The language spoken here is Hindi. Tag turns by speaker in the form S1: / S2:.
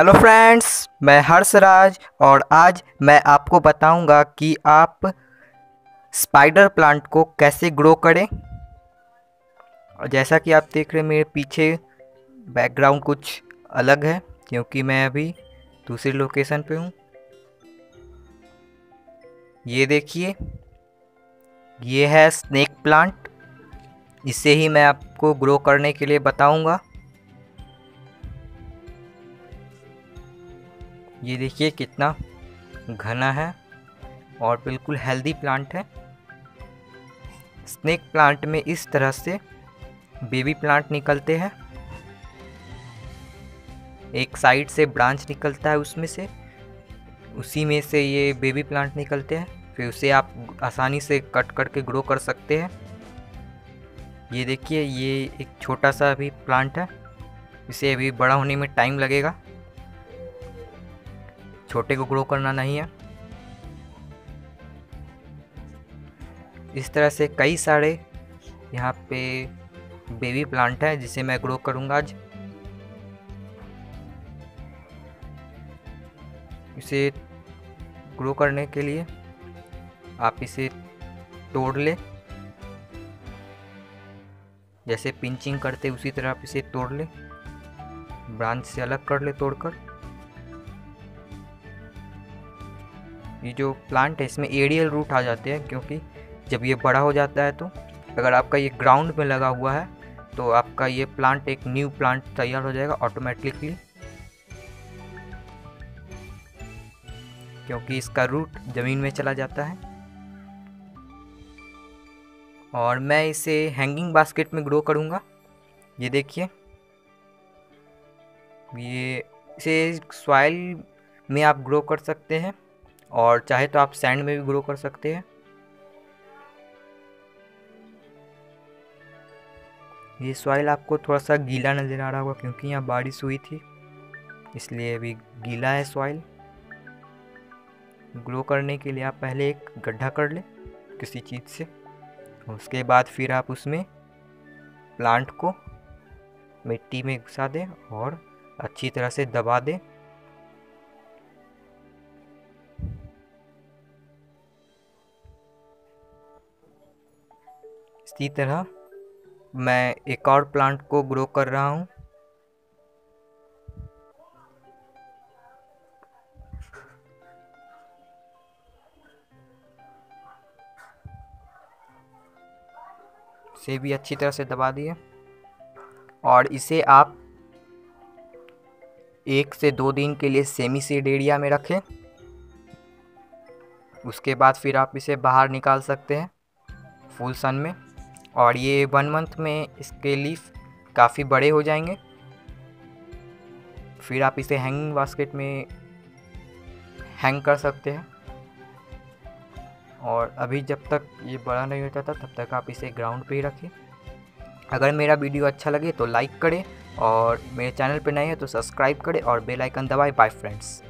S1: हेलो फ्रेंड्स, मैं हर्षराज और आज मैं आपको बताऊँगा कि आप स्पाइडर प्लांट को कैसे ग्रो करें। और जैसा कि आप देख रहे हैं, मेरे पीछे बैकग्राउंड कुछ अलग है, क्योंकि मैं अभी दूसरी लोकेशन पे हूँ। ये देखिए, ये है स्नेक प्लांट। इसे ही मैं आपको ग्रो करने के लिए बताऊँगा। ये देखिए कितना घना है और बिल्कुल हेल्दी प्लांट है। स्नेक प्लांट में इस तरह से बेबी प्लांट निकलते हैं। एक साइड से ब्रांच निकलता है उसमें से। उसी में से ये बेबी प्लांट निकलते हैं। फिर उसे आप आसानी से कट करके ग्रो कर सकते हैं। ये देखिए ये एक छोटा सा भी प्लांट है। इसे अभी बड़ा होने में टाइम लगेगा। छोटे को ग्रो करना नहीं है। इस तरह से कई सारे यहाँ पे बेबी प्लांट है जिसे मैं ग्रो करूँगा आज। इसे ग्रो करने के लिए आप इसे तोड़ ले। जैसे पिंचिंग करते उसी तरह आप इसे तोड़ ले। ब्रांच से अलग कर ले तोड़कर। ये जो प्लांट है, इसमें एरियल रूट आ जाते हैं, क्योंकि जब ये बड़ा हो जाता है तो अगर आपका ये ग्राउंड में लगा हुआ है तो आपका ये प्लांट एक न्यू प्लांट तैयार हो जाएगा ऑटोमेटिकली क्योंकि इसका रूट ज़मीन में चला जाता है। और मैं इसे हैंगिंग बास्केट में ग्रो करूँगा। ये देखिए। ये, इसे सॉइल में आप ग्रो कर सकते हैं। और चाहे तो आप सैंड में भी ग्रो कर सकते हैं। ये सॉइल आपको थोड़ा सा गीला नज़र आ रहा होगा क्योंकि यहाँ बारिश हुई थी, इसलिए अभी गीला है सॉइल ग्रो करने के लिए आप पहले एक गड्ढा कर लें किसी चीज़ से, उसके बाद फिर आप उसमें प्लांट को मिट्टी में घुसा दें और अच्छी तरह से दबा दें। इसी तरह मैं एक और प्लांट को ग्रो कर रहा हूँ। से भी अच्छी तरह से दबा दिए और इसे आप एक से दो दिन के लिए सेमी सीड एरिया में रखें। उसके बाद फिर आप इसे बाहर निकाल सकते हैं, फुल सन में। और ये वन मंथ में इसके लीफ काफ़ी बड़े हो जाएँगे। फिर आप इसे हैंगिंग बास्केट में हैंग कर सकते हैं। और अभी जब तक ये बड़ा नहीं होता था, तब तक आप इसे ग्राउंड पे ही रखें। अगर मेरा वीडियो अच्छा लगे तो लाइक करें और मेरे चैनल पर नए हैं तो सब्सक्राइब करें और बेल आइकन दबाएँ। Bye friends